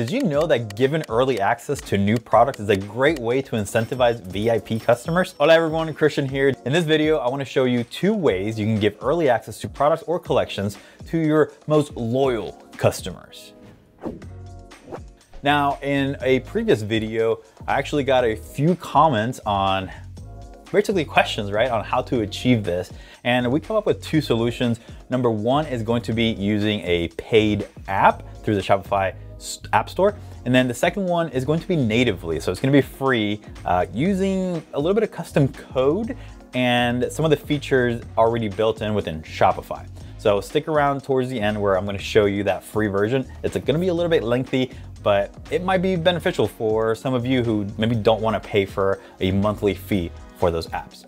Did you know that giving early access to new products is a great way to incentivize VIP customers? Hola everyone, Christian here. In this video, I wanna show you two ways you can give early access to products or collections to your most loyal customers. Now, in a previous video, I actually got a few comments on basically questions, right, on how to achieve this. And we come up with two solutions. Number one is going to be using a paid app through the Shopify App Store. And then the second one is going to be natively. So it's gonna be free uh, using a little bit of custom code and some of the features already built in within Shopify. So stick around towards the end where I'm gonna show you that free version. It's gonna be a little bit lengthy, but it might be beneficial for some of you who maybe don't wanna pay for a monthly fee for those apps.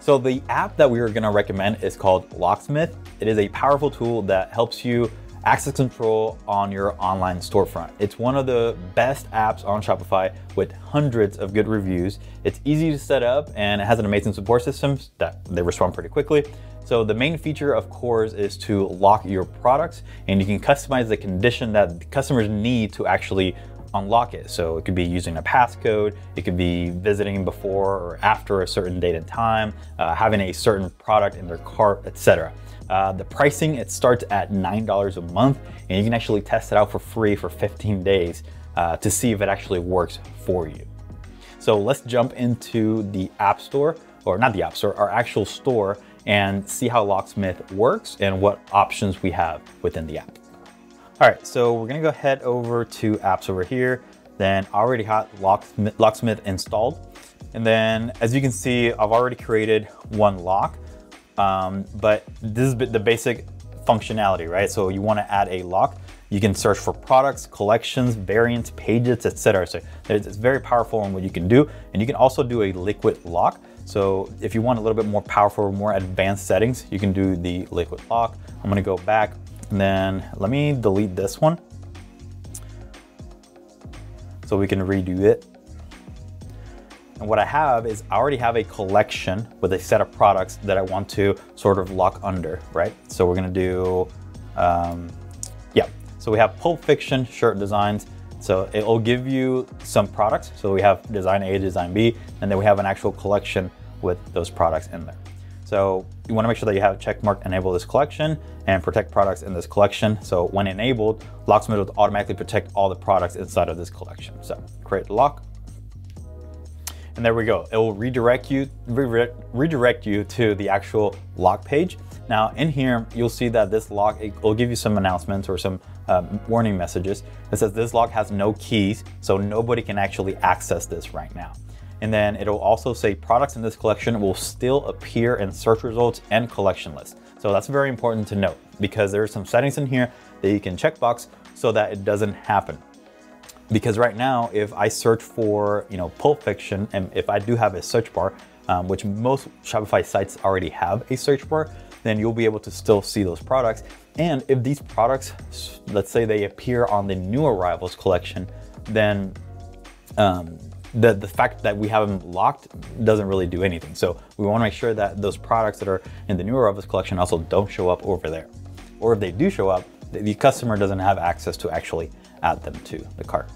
So the app that we are gonna recommend is called Locksmith. It is a powerful tool that helps you access control on your online storefront. It's one of the best apps on Shopify with hundreds of good reviews. It's easy to set up and it has an amazing support system that they respond pretty quickly. So the main feature of course is to lock your products and you can customize the condition that customers need to actually unlock it. So it could be using a passcode, it could be visiting before or after a certain date and time, uh, having a certain product in their cart, etc. Uh, the pricing, it starts at $9 a month and you can actually test it out for free for 15 days uh, to see if it actually works for you. So let's jump into the App Store, or not the App Store, our actual store and see how Locksmith works and what options we have within the app. All right, so we're gonna go head over to apps over here. Then already have Locksmith, Locksmith installed. And then as you can see, I've already created one lock. Um, but this is the basic functionality, right? So you wanna add a lock, you can search for products, collections, variants, pages, etc. So it's very powerful in what you can do. And you can also do a liquid lock. So if you want a little bit more powerful, more advanced settings, you can do the liquid lock. I'm gonna go back and then let me delete this one so we can redo it. And what I have is I already have a collection with a set of products that I want to sort of lock under, right? So we're gonna do, um, yeah. So we have Pulp Fiction shirt designs. So it'll give you some products. So we have design A, design B, and then we have an actual collection with those products in there. So you wanna make sure that you have checkmark enable this collection and protect products in this collection. So when enabled, Locksmith will automatically protect all the products inside of this collection. So create lock, and there we go. It will redirect you, re redirect you to the actual lock page. Now in here, you'll see that this lock, it will give you some announcements or some um, warning messages. It says this lock has no keys, so nobody can actually access this right now. And then it'll also say products in this collection will still appear in search results and collection lists. So that's very important to note because there are some settings in here that you can checkbox so that it doesn't happen. Because right now, if I search for, you know, Pulp Fiction, and if I do have a search bar, um, which most Shopify sites already have a search bar, then you'll be able to still see those products. And if these products, let's say they appear on the new arrivals collection, then um, the, the fact that we have them locked doesn't really do anything. So we wanna make sure that those products that are in the new arrivals collection also don't show up over there. Or if they do show up, the customer doesn't have access to actually add them to the cart.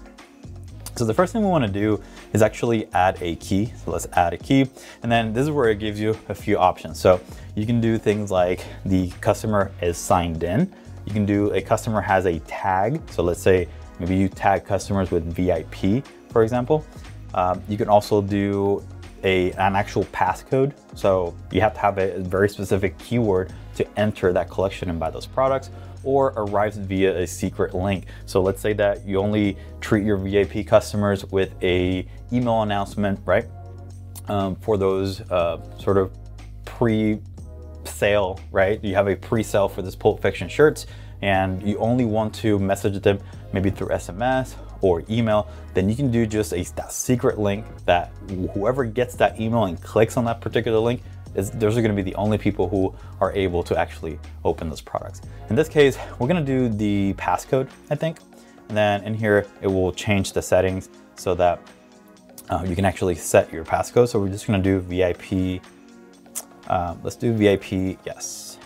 So the first thing we wanna do is actually add a key. So let's add a key. And then this is where it gives you a few options. So you can do things like the customer is signed in. You can do a customer has a tag. So let's say maybe you tag customers with VIP, for example. Um, you can also do a, an actual passcode. So you have to have a very specific keyword to enter that collection and buy those products or arrives via a secret link. So let's say that you only treat your VIP customers with a email announcement, right? Um, for those uh, sort of pre-sale, right? You have a pre-sale for this Pulp Fiction shirts and you only want to message them maybe through SMS or email, then you can do just a secret link that whoever gets that email and clicks on that particular link is those are gonna be the only people who are able to actually open those products. In this case, we're gonna do the passcode, I think. And then in here, it will change the settings so that uh, you can actually set your passcode. So we're just gonna do VIP. Uh, let's do VIP, yes.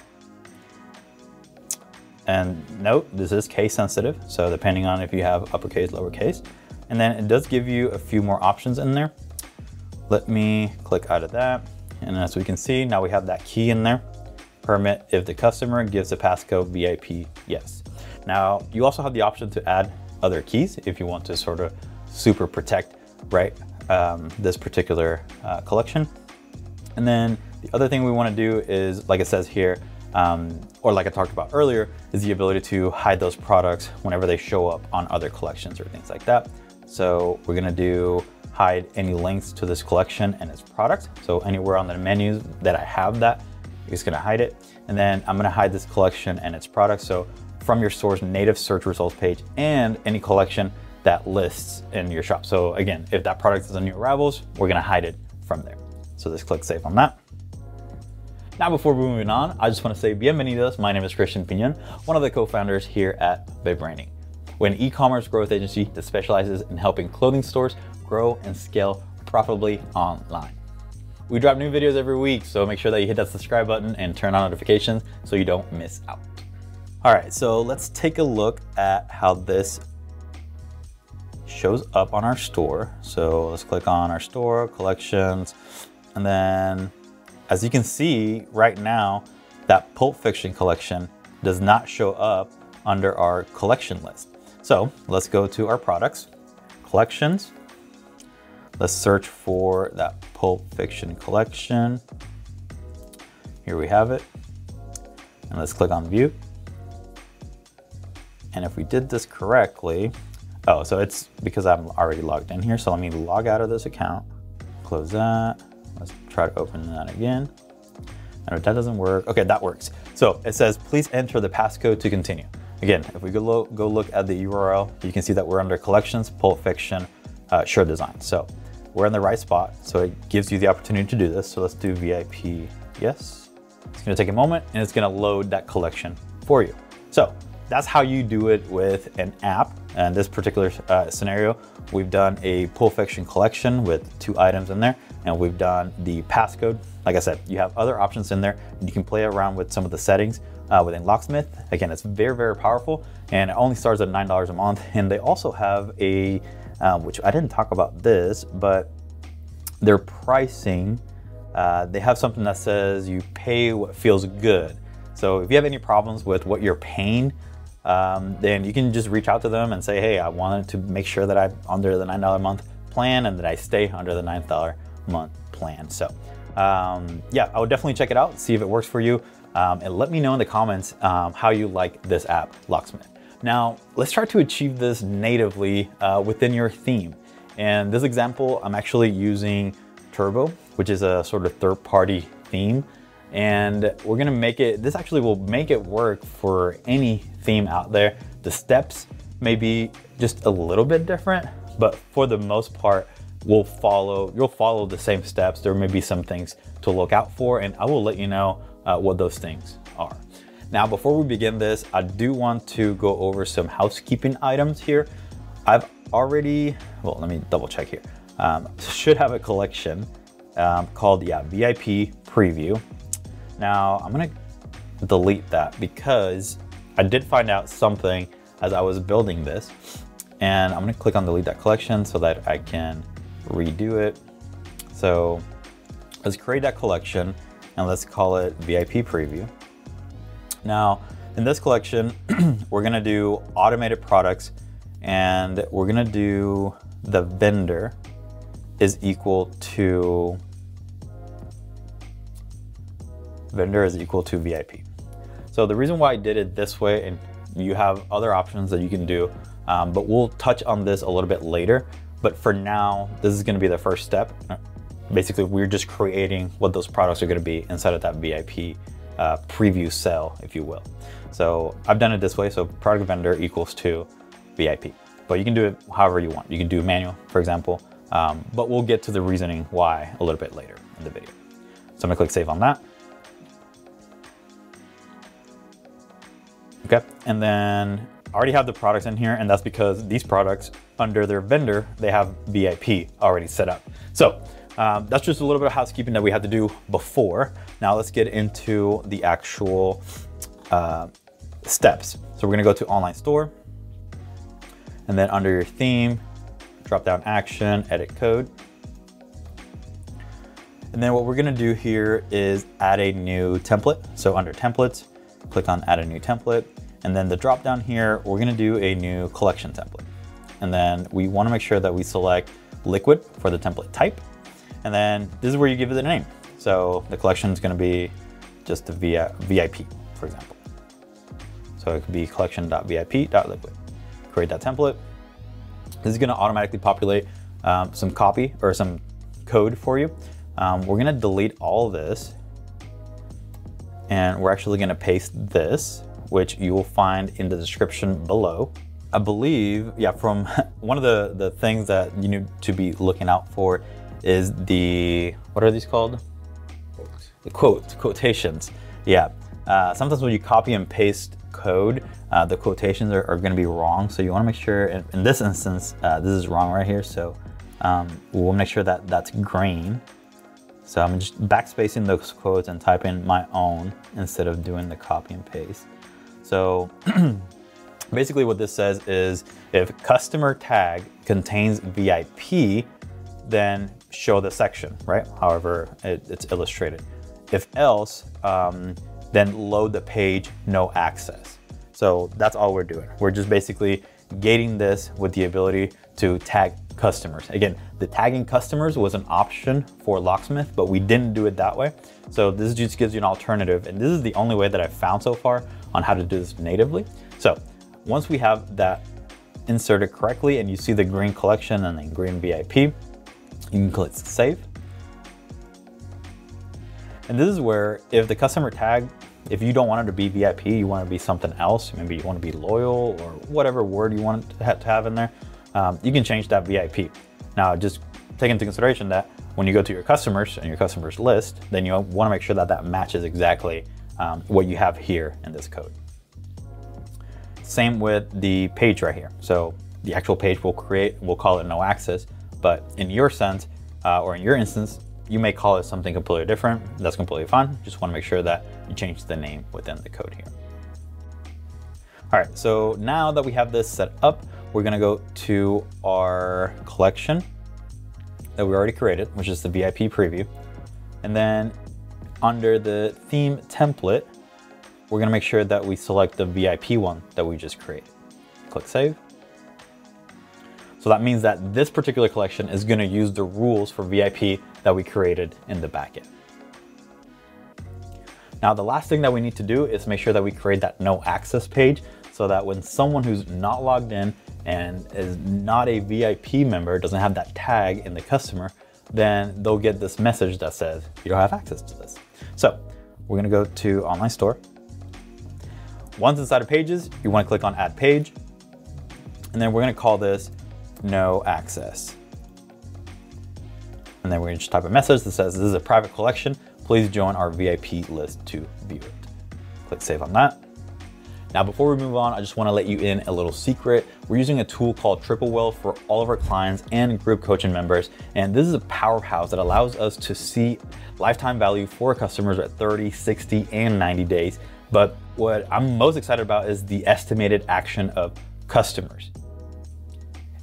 And note, this is case sensitive. So depending on if you have uppercase, lowercase. And then it does give you a few more options in there. Let me click out of that. And as we can see, now we have that key in there. Permit if the customer gives the passcode VIP, yes. Now, you also have the option to add other keys if you want to sort of super protect, right, um, this particular uh, collection. And then the other thing we wanna do is, like it says here, um, or like I talked about earlier, is the ability to hide those products whenever they show up on other collections or things like that. So we're gonna do hide any links to this collection and its products. So anywhere on the menus that I have that, it's gonna hide it. And then I'm gonna hide this collection and its products. So from your store's native search results page and any collection that lists in your shop. So again, if that product is on new arrivals, we're gonna hide it from there. So just click save on that. Now, before moving on, I just want to say bienvenidos. My name is Christian Pinon, one of the co-founders here at BitBranding. We're an e-commerce growth agency that specializes in helping clothing stores grow and scale profitably online. We drop new videos every week, so make sure that you hit that subscribe button and turn on notifications so you don't miss out. All right, so let's take a look at how this shows up on our store. So let's click on our store, collections, and then as you can see right now, that Pulp Fiction collection does not show up under our collection list. So let's go to our products, collections. Let's search for that Pulp Fiction collection. Here we have it. And let's click on view. And if we did this correctly, oh, so it's because I'm already logged in here. So let me log out of this account, close that. Let's try to open that again. And if that doesn't work, okay, that works. So it says, please enter the passcode to continue. Again, if we go, go look at the URL, you can see that we're under collections, Pulp Fiction, uh, design. So we're in the right spot. So it gives you the opportunity to do this. So let's do VIP, yes. It's gonna take a moment and it's gonna load that collection for you. So that's how you do it with an app. And this particular uh, scenario, we've done a Pulp Fiction collection with two items in there and we've done the passcode. Like I said, you have other options in there. You can play around with some of the settings uh, within Locksmith. Again, it's very, very powerful and it only starts at $9 a month. And they also have a, uh, which I didn't talk about this, but their pricing, uh, they have something that says you pay what feels good. So if you have any problems with what you're paying, um, then you can just reach out to them and say, hey, I wanted to make sure that I'm under the $9 a month plan and that I stay under the $9 month plan. So um, yeah, I would definitely check it out, see if it works for you, um, and let me know in the comments um, how you like this app, Locksmith. Now, let's try to achieve this natively uh, within your theme. And this example, I'm actually using Turbo, which is a sort of third-party theme. And we're gonna make it, this actually will make it work for any theme out there. The steps may be just a little bit different, but for the most part, will follow, you'll follow the same steps. There may be some things to look out for and I will let you know uh, what those things are. Now, before we begin this, I do want to go over some housekeeping items here. I've already, well, let me double check here. Um, should have a collection um, called, yeah, VIP Preview. Now, I'm gonna delete that because I did find out something as I was building this. And I'm gonna click on delete that collection so that I can redo it. So let's create that collection and let's call it VIP preview. Now, in this collection, we're gonna do automated products and we're gonna do the vendor is equal to vendor is equal to VIP. So the reason why I did it this way, and you have other options that you can do, um, but we'll touch on this a little bit later. But for now, this is gonna be the first step. Basically, we're just creating what those products are gonna be inside of that VIP uh, preview cell, if you will. So I've done it this way. So product vendor equals to VIP, but you can do it however you want. You can do manual, for example, um, but we'll get to the reasoning why a little bit later in the video. So I'm gonna click save on that. Okay, and then Already have the products in here and that's because these products under their vendor, they have VIP already set up. So um, that's just a little bit of housekeeping that we had to do before. Now let's get into the actual uh, steps. So we're gonna go to online store and then under your theme, drop down action, edit code. And then what we're gonna do here is add a new template. So under templates, click on add a new template. And then the drop down here, we're gonna do a new collection template. And then we wanna make sure that we select liquid for the template type. And then this is where you give it a name. So the collection is gonna be just the VIP, for example. So it could be collection.vip.liquid. Create that template. This is gonna automatically populate um, some copy or some code for you. Um, we're gonna delete all this and we're actually gonna paste this, which you will find in the description below. I believe, yeah, from one of the, the things that you need to be looking out for is the, what are these called? Quotes. The quotes, quotations. Yeah. Uh, sometimes when you copy and paste code, uh, the quotations are, are going to be wrong. So you want to make sure, in, in this instance, uh, this is wrong right here. So um, we'll make sure that that's green. So I'm just backspacing those quotes and typing my own instead of doing the copy and paste. So basically what this says is if customer tag contains VIP, then show the section, right? However, it, it's illustrated. If else, um, then load the page no access. So that's all we're doing. We're just basically gating this with the ability to tag customers. Again, the tagging customers was an option for Locksmith, but we didn't do it that way. So this just gives you an alternative. And this is the only way that I've found so far on how to do this natively. So once we have that inserted correctly and you see the green collection and then green VIP, you can click save. And this is where if the customer tag, if you don't want it to be VIP, you want it to be something else, maybe you want to be loyal or whatever word you want to have in there, um, you can change that VIP. Now, just take into consideration that when you go to your customers and your customers list, then you want to make sure that that matches exactly um, what you have here in this code. Same with the page right here. So the actual page will create, we'll call it no access, but in your sense, uh, or in your instance, you may call it something completely different. That's completely fine. Just want to make sure that you change the name within the code here. All right, so now that we have this set up, we're gonna go to our collection that we already created, which is the VIP preview. And then under the theme template, we're gonna make sure that we select the VIP one that we just created. Click save. So that means that this particular collection is gonna use the rules for VIP that we created in the backend. Now, the last thing that we need to do is make sure that we create that no access page so that when someone who's not logged in and is not a VIP member, doesn't have that tag in the customer, then they'll get this message that says you don't have access to this. So we're gonna go to online store. Once inside of pages, you wanna click on add page, and then we're gonna call this no access. And then we're gonna just type a message that says this is a private collection. Please join our VIP list to view it. Click save on that. Now, before we move on, I just wanna let you in a little secret. We're using a tool called Triple Whale for all of our clients and group coaching members. And this is a powerhouse that allows us to see lifetime value for customers at 30, 60, and 90 days. But what I'm most excited about is the estimated action of customers.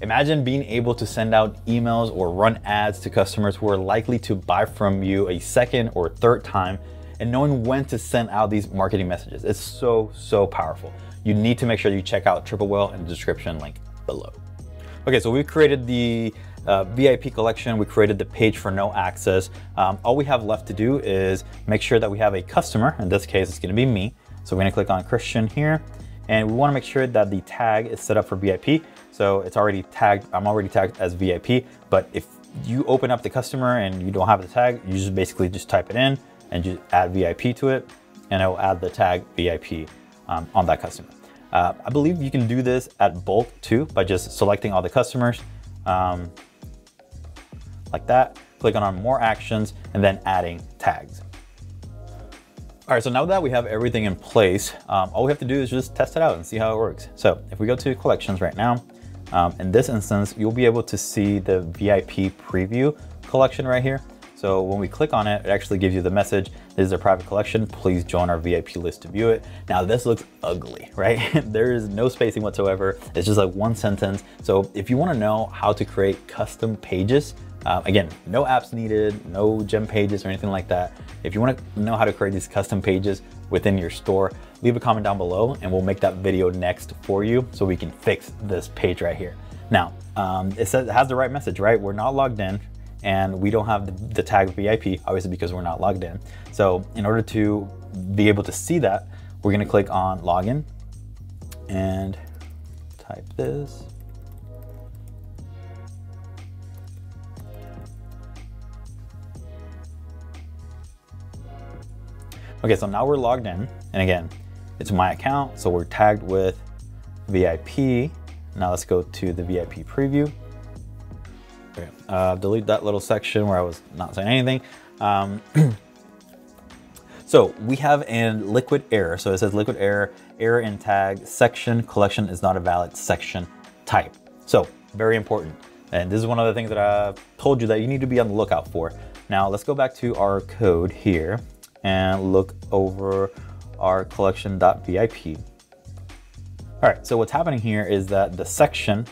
Imagine being able to send out emails or run ads to customers who are likely to buy from you a second or third time and knowing when to send out these marketing messages. It's so, so powerful. You need to make sure you check out Triple Whale in the description link below. Okay, so we created the uh, VIP collection, we created the page for no access. Um, all we have left to do is make sure that we have a customer. In this case, it's gonna be me. So we're gonna click on Christian here, and we wanna make sure that the tag is set up for VIP. So it's already tagged, I'm already tagged as VIP, but if you open up the customer and you don't have the tag, you just basically just type it in, and just add VIP to it, and I will add the tag VIP um, on that customer. Uh, I believe you can do this at bulk too by just selecting all the customers um, like that, clicking on more actions, and then adding tags. All right, so now that we have everything in place, um, all we have to do is just test it out and see how it works. So if we go to collections right now, um, in this instance, you'll be able to see the VIP preview collection right here. So when we click on it, it actually gives you the message, this is a private collection, please join our VIP list to view it. Now this looks ugly, right? there is no spacing whatsoever. It's just like one sentence. So if you wanna know how to create custom pages, uh, again, no apps needed, no gem pages or anything like that. If you wanna know how to create these custom pages within your store, leave a comment down below and we'll make that video next for you so we can fix this page right here. Now, um, it says it has the right message, right? We're not logged in and we don't have the, the tag VIP, obviously because we're not logged in. So in order to be able to see that, we're gonna click on login and type this. Okay, so now we're logged in. And again, it's my account. So we're tagged with VIP. Now let's go to the VIP preview. Okay, uh, delete that little section where I was not saying anything. Um, so we have an liquid error. So it says liquid error, error in tag, section, collection is not a valid section type. So very important. And this is one of the things that I've told you that you need to be on the lookout for. Now let's go back to our code here and look over our collection.vip. All right, so what's happening here is that the section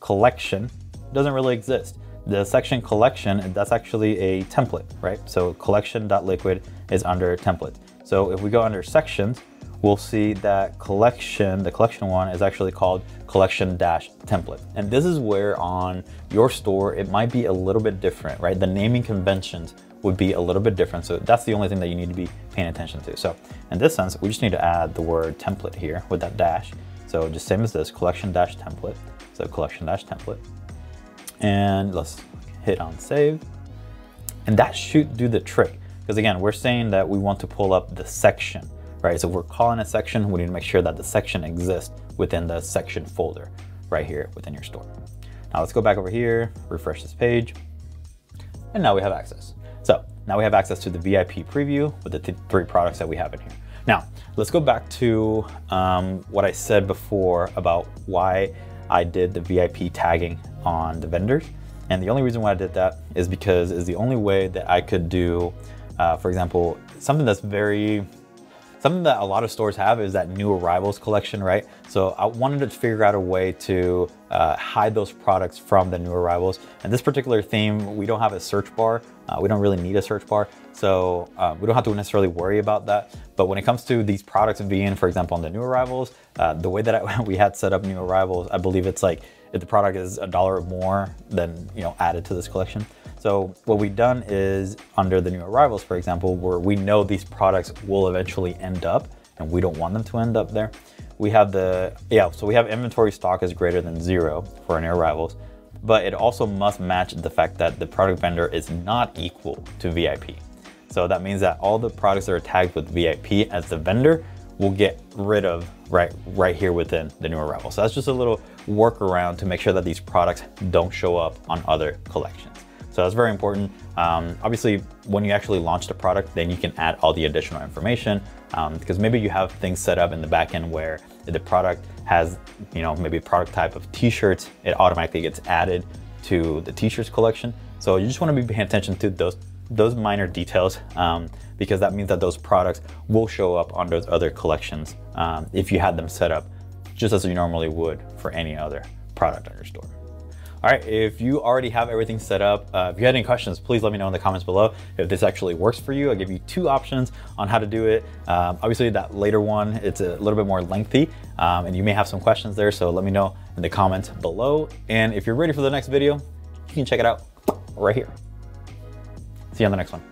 collection doesn't really exist. The section collection, that's actually a template, right? So collection.liquid is under template. So if we go under sections, we'll see that collection, the collection one is actually called collection dash template. And this is where on your store, it might be a little bit different, right? The naming conventions would be a little bit different. So that's the only thing that you need to be paying attention to. So in this sense, we just need to add the word template here with that dash. So just same as this, collection dash template. So collection dash template and let's hit on save. And that should do the trick. Because again, we're saying that we want to pull up the section, right? So if we're calling a section, we need to make sure that the section exists within the section folder right here within your store. Now let's go back over here, refresh this page, and now we have access. So now we have access to the VIP preview with the th three products that we have in here. Now, let's go back to um, what I said before about why I did the VIP tagging on the vendors. And the only reason why I did that is because it's the only way that I could do, uh, for example, something that's very, something that a lot of stores have is that new arrivals collection, right? So I wanted to figure out a way to uh, hide those products from the new arrivals. And this particular theme, we don't have a search bar. Uh, we don't really need a search bar. So uh, we don't have to necessarily worry about that. But when it comes to these products being, for example, on the new arrivals, uh, the way that I, we had set up new arrivals, I believe it's like if the product is a dollar or more, then you know added to this collection. So what we've done is under the new arrivals, for example, where we know these products will eventually end up and we don't want them to end up there. We have the, yeah, so we have inventory stock is greater than zero for our new arrivals, but it also must match the fact that the product vendor is not equal to VIP. So that means that all the products that are tagged with VIP as the vendor will get rid of right, right here within the new arrival. So that's just a little workaround to make sure that these products don't show up on other collections. So that's very important. Um, obviously, when you actually launch the product, then you can add all the additional information um, because maybe you have things set up in the backend where the product has, you know, maybe product type of t-shirts, it automatically gets added to the t-shirts collection. So you just want to be paying attention to those those minor details um, because that means that those products will show up on those other collections um, if you had them set up just as you normally would for any other product on your store. All right, if you already have everything set up, uh, if you had any questions, please let me know in the comments below if this actually works for you. I'll give you two options on how to do it. Um, obviously that later one, it's a little bit more lengthy um, and you may have some questions there. So let me know in the comments below. And if you're ready for the next video, you can check it out right here. See you on the next one.